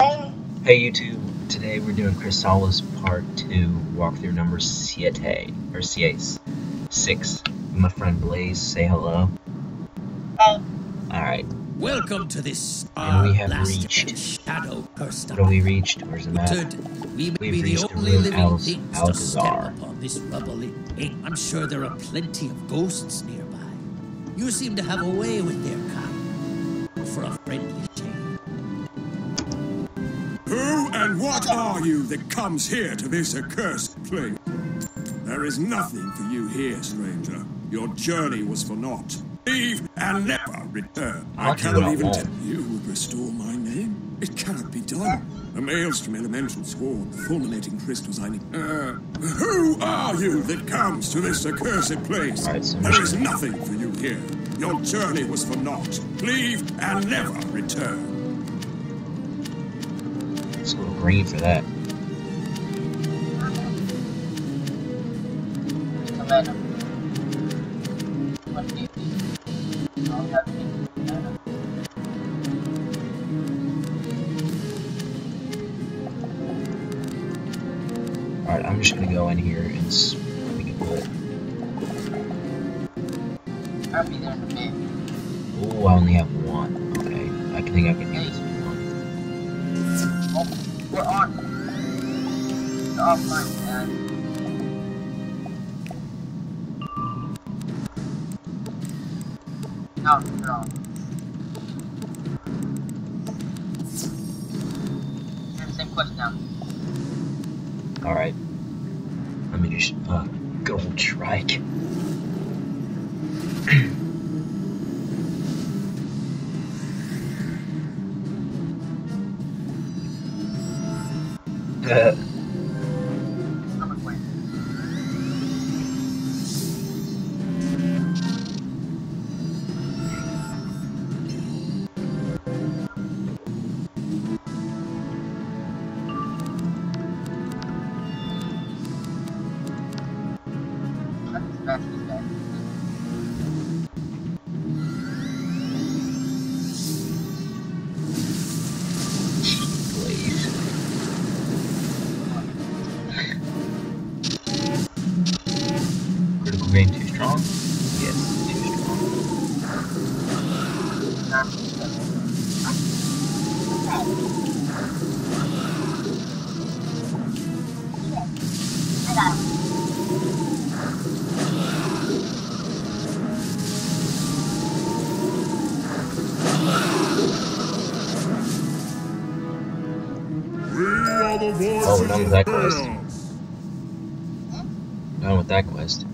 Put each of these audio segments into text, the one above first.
Hey YouTube, today we're doing Khrysalis Part 2 walkthrough number siete, or siete, 6. My friend Blaze, say hello. Hey. Alright, Welcome to this And we uh, have blasted reached- shadow cursed what have we reached? Where's the map? We may We've be the reached the only living Al- things to Alcazar. step upon this rubble. Hey, I'm sure there are plenty of ghosts nearby. You seem to have a way with their kind. For a friendly and what are you that comes here to this accursed place? There is nothing for you here, stranger. Your journey was for naught. Leave and never return. I I'll do what cannot even tell you would restore my name. It cannot be done. The maelstrom elemental sword, the fulminating crystals I need. Uh, who are you that comes to this accursed place? There is nothing for you here. Your journey was for naught. Leave and never return. It's a little green for that. Alright, I'm just gonna go in here and Alright. Let me just, uh, gold strike. quest. hell. Done with that quest.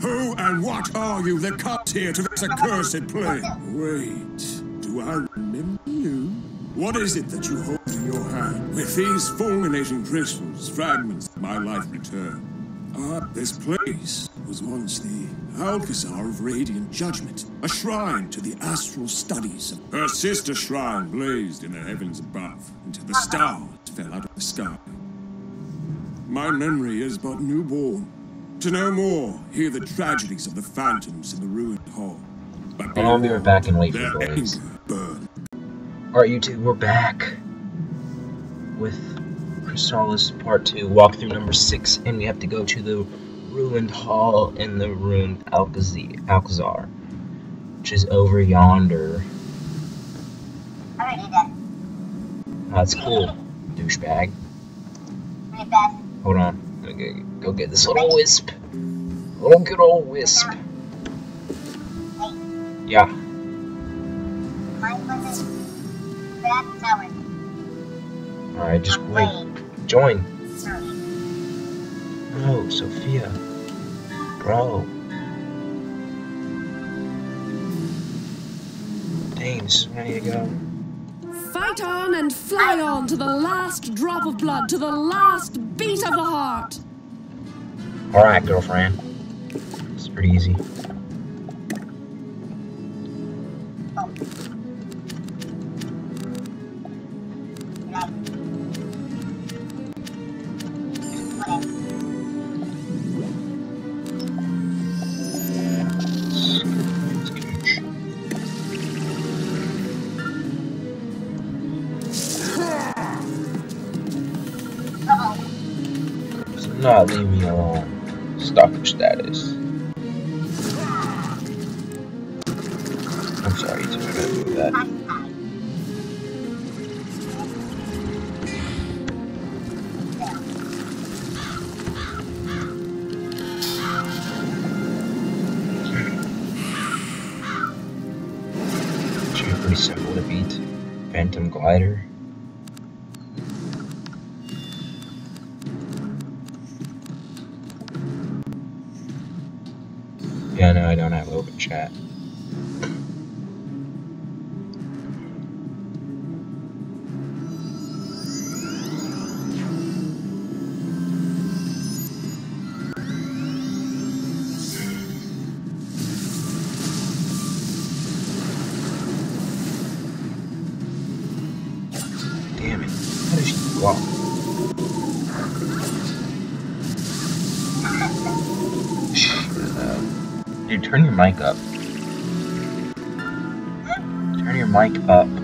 Who and what are you that comes here to this accursed place? Wait, do I remember you? What is it that you hold in your hand? With these fulminating crystals, fragments of my life return. Ah, this place was once the Alcazar of Radiant Judgment, a shrine to the astral studies. of Her sister shrine blazed in the heavens above, until the stars fell out of the sky. My memory is but newborn. To know more, hear the tragedies of the phantoms in the ruined hall. But And I'll be right back and wait for their Blaze. anger burn. Alright, YouTube, we're back with Khrysalis Part 2, walkthrough number 6, and we have to go to the ruined hall in the ruined Alcazar, Alcazar which is over yonder. I already did that. That's cool, douchebag. Pretty fast. Hold on, go, get this little wisp. Little good old wisp. Yeah, alright, just wait. Join. No, Sophia. Bro. Dang, this is where I need to go. Fight on and fly on to the last drop of blood, to the last beat of the heart. Alright, girlfriend. It's pretty easy. To beat. Phantom Glider. Yeah, no, I don't have open chat. Mic up. Turn your mic up.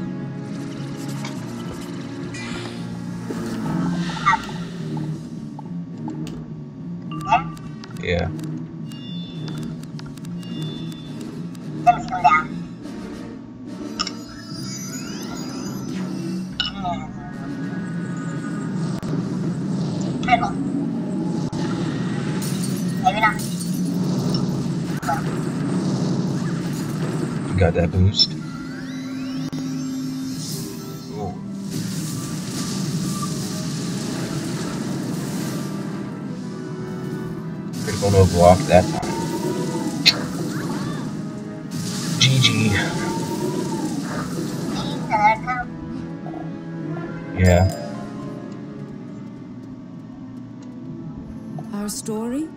Our story?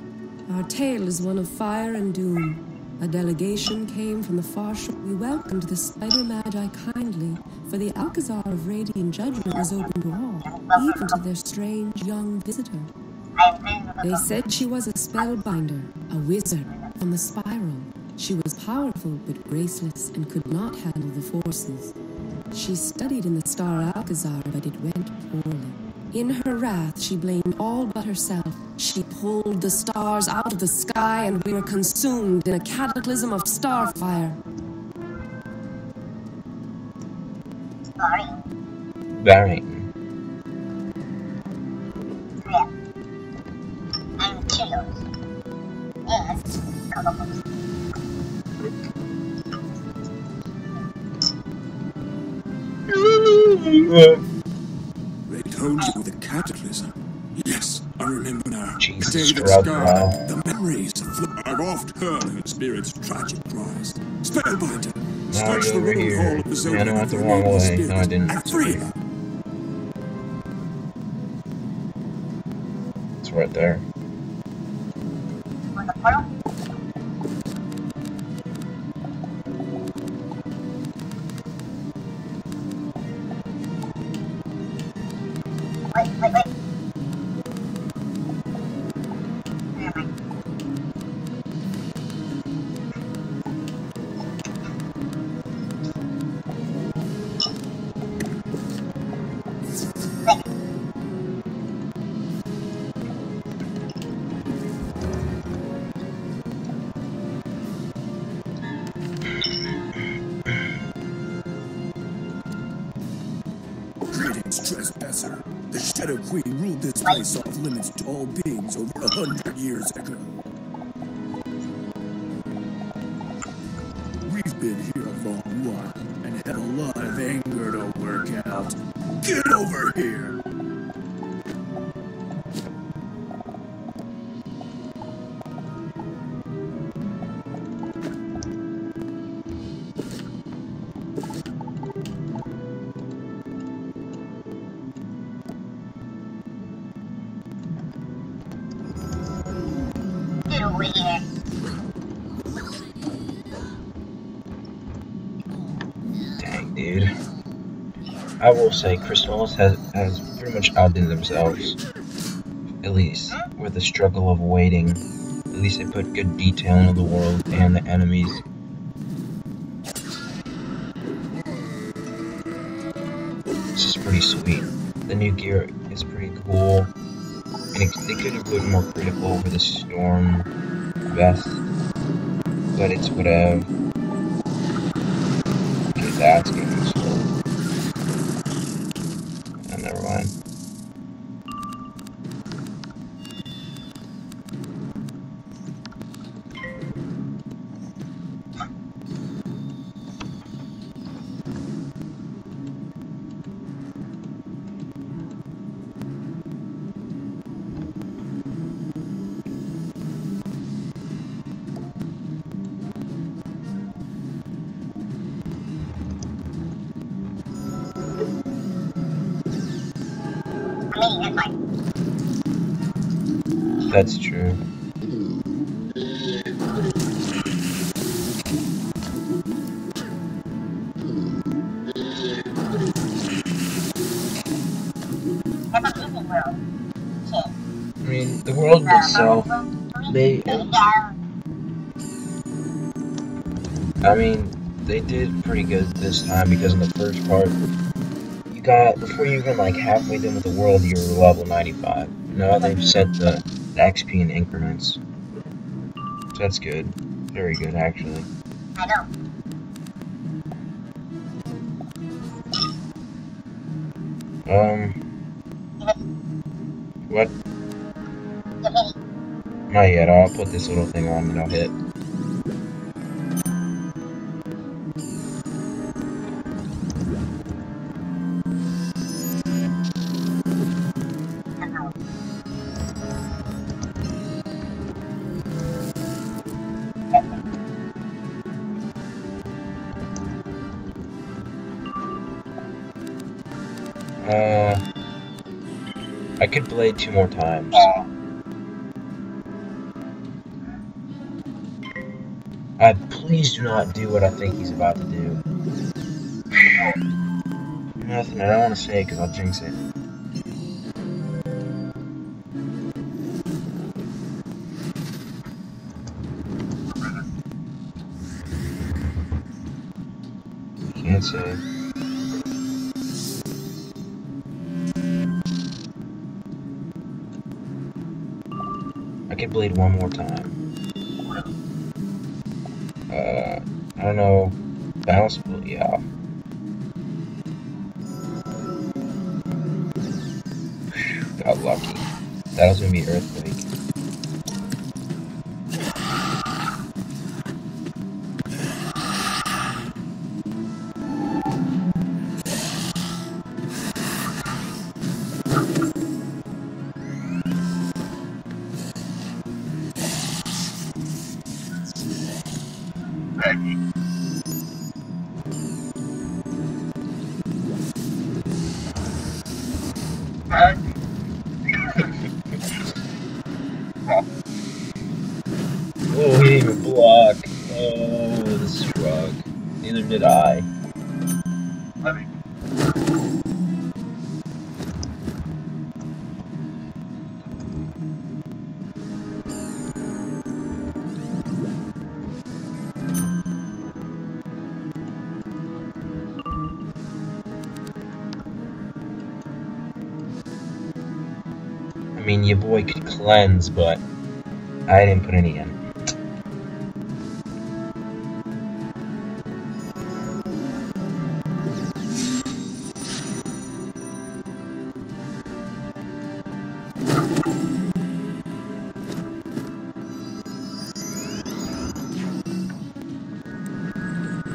Our tale is one of fire and doom. A delegation came from the far shore. We welcomed the spider magi kindly, for the Alcazar of Radiant Judgment was open to all, even to their strange young visitor. They said she was a spellbinder, a wizard from the spiral. She was powerful but graceless and could not handle the forces. She studied in the star Alcazar, but it went poorly. In her wrath, she blamed all but herself. She pulled the stars out of the sky, and we were consumed in a cataclysm of starfire. story. Barring. Yeah. I'm Cheetos. Yes. Cocoa Puffs. They told you the cataclysm. Yes, I remember now. Jesus the day that Christ, scarred wow. the memories of Flo- I've oft heard her spirit's tragic cries. Spellbinder, Now search you're the over here. hall of the Yeah, Zodiac no, I the for wrong Nameless way. No, I didn't. And free her. It's right there. Greetings, trespasser. The Shadow Queen ruled this place off limits to all beings over a hundred years ago. We've been dude. I will say, Chris Crystallis has, has pretty much outdone themselves. At least, with the struggle of waiting. At least they put good detail into the world and the enemies. This is pretty sweet. The new gear is pretty cool. And it, they could have put more critical over the storm vest, but it's whatever. That's slow. That's true. That's a Disney World. Shit. I mean, the world itself, they, I mean, they did pretty good this time because in the first part, you got, before you even like halfway done with the world, you were level 95. Now they've set the, the XP in increments. So that's good. Very good, actually. I know. Um, what? You hit it. Not yet. I'll put this little thing on and I'll hit. Blade two more times. Uh, please do not do what I think he's about to do. Nothing. I don't want to say because I'll jinx it. Can't say. Could blade one more time. Uh, I don't know. Balance, but yeah. Phew, Got lucky. That was gonna be earthquake. Your boy could cleanse, but I didn't put any in.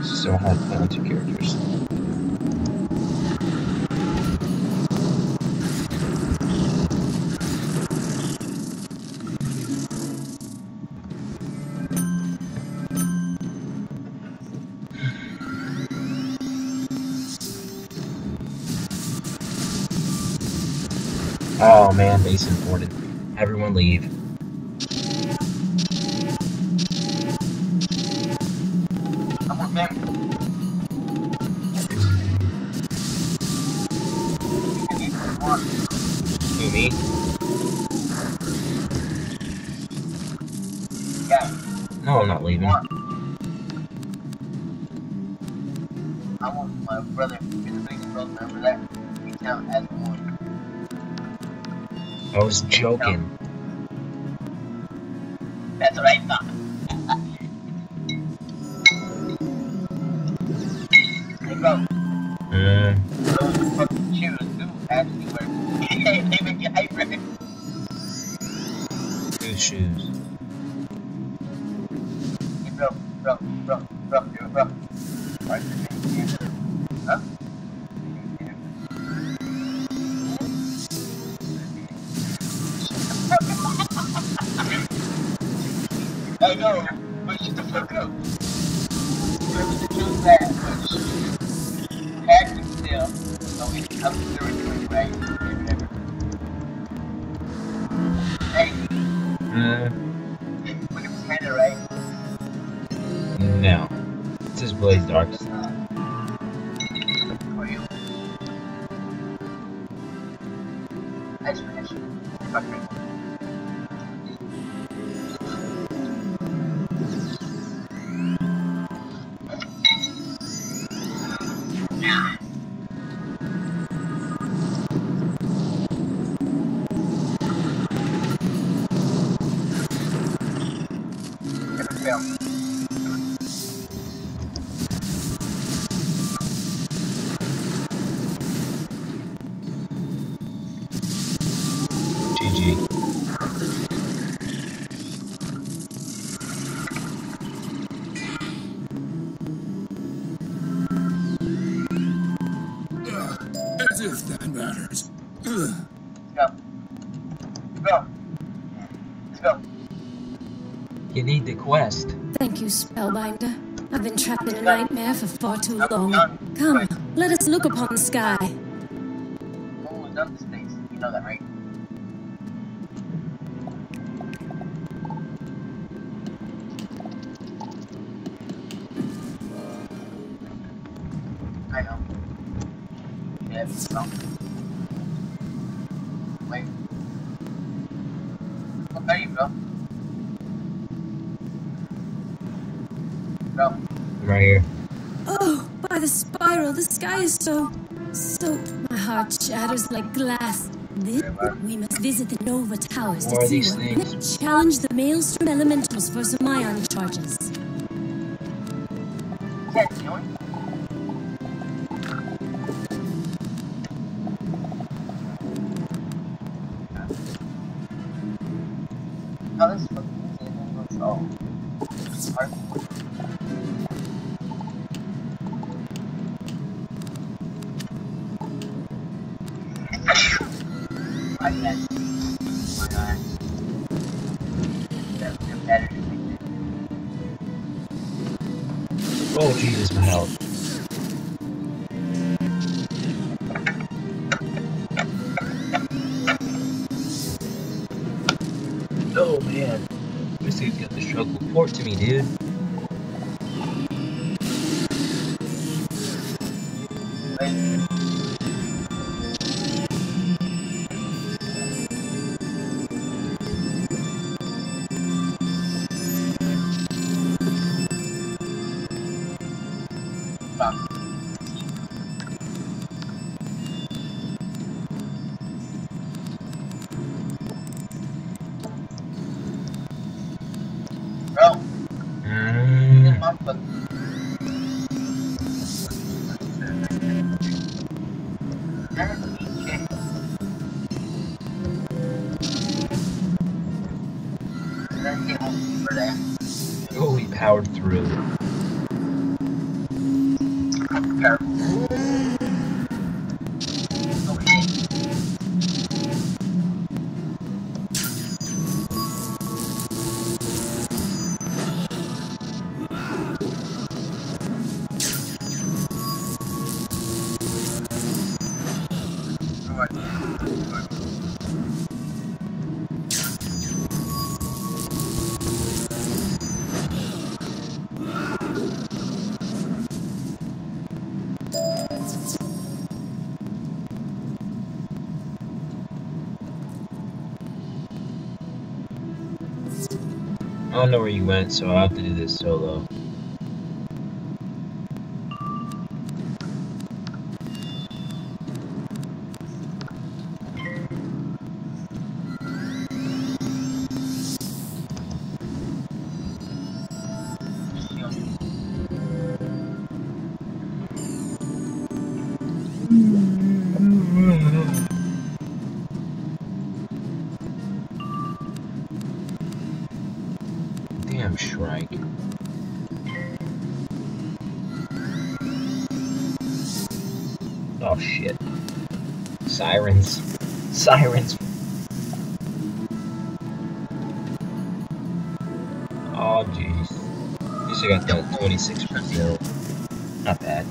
So hard playing two characters. Base imported. Everyone leave. Who, me? Yeah. No, I'm not leaving. I want my brother to be the biggest brother, remember that? We count as one. I was joking. No. This is Blaze Dark. You. Nice as if that matters. Ugh. Let's go. Let's go. Let's go. You need the quest. Thank you, Spellbinder. I've been trapped in a nightmare for far too I'm long. done. Come, Right. let us look upon the sky. Oh, it's done the space. You know that, right? Like glass. This, we must visit the Nova Towers to see what. Challenge the Maelstrom Elementals for some ion charges. I don't know where you went, so I'll have to do this solo. Strike. Oh shit. Sirens. Sirens. Oh jeez. At least I got that 26 Brazil. Not bad.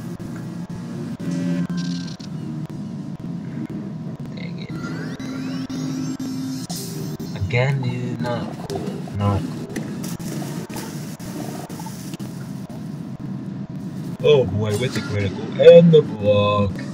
With the critical and the block.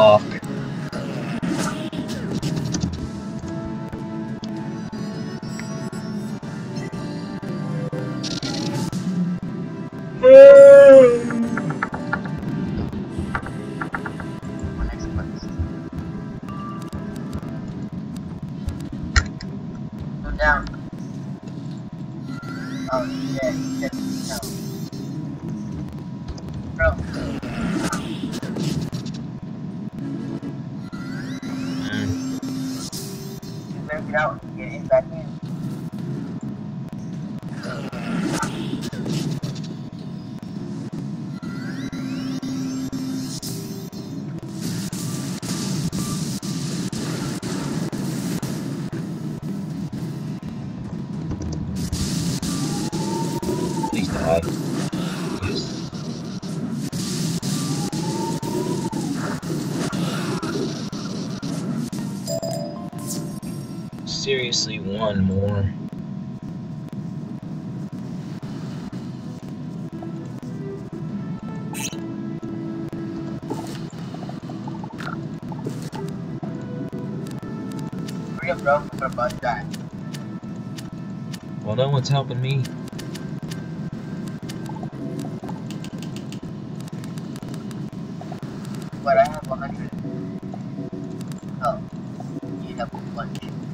Block. Out and get in back in. One more. Hurry up, bro. I'm gonna back. Well, no one's helping me. But I have 100. Oh, you have a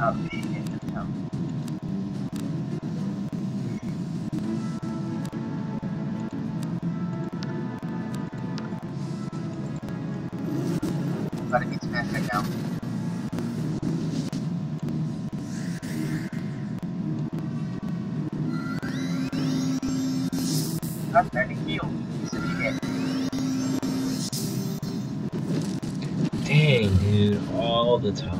Shit, no. Gotta get smashed right now. Got 30 kills. Piece of shit. Dang, dude, all the time.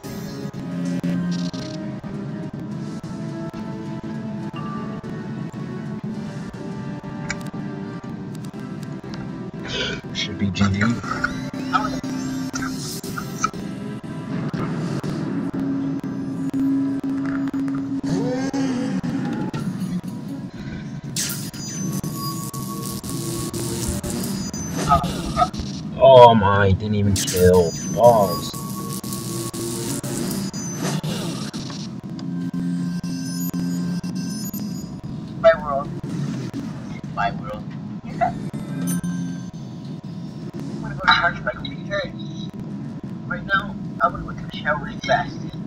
I didn't even kill. Balls. My world. My world. Yeah. I'm gonna go charge my computer. Right now, I'm gonna go to the shower fast.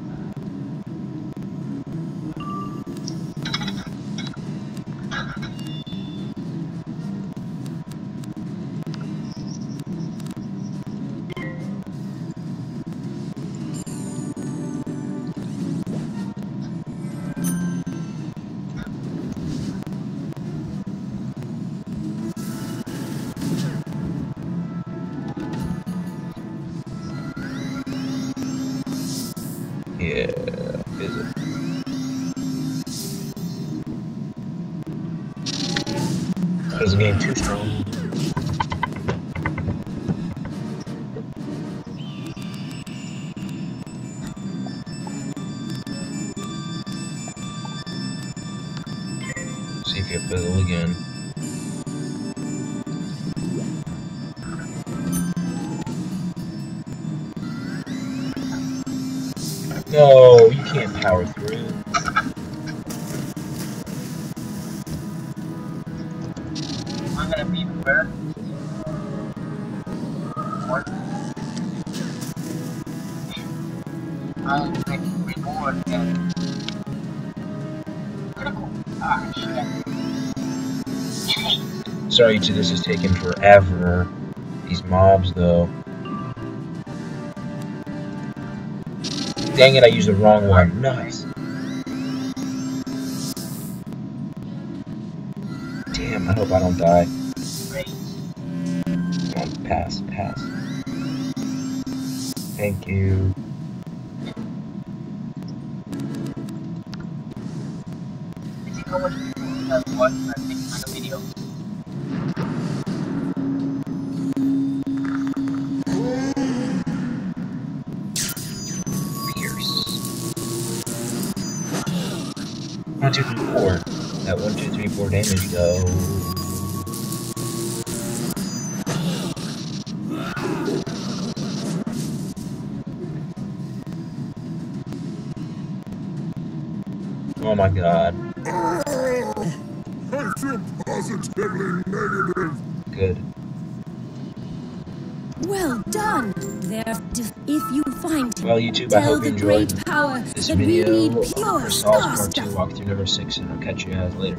Again. No, you can't power through. I'm gonna be prepared. Sorry to this is taking forever. These mobs though. Dang it, I used the wrong one. Nice. Damn, I hope I don't die. Pass, pass. Thank you. My video? Two, three, four. That one, two, three, four damage though. Oh my god. I feel positively negative. Good. Well done! There, if you find him, Well, YouTube, I tell hope you the enjoyed great this that we video need pure star Part 2 stuff. walkthrough number 6, and I'll catch you guys later.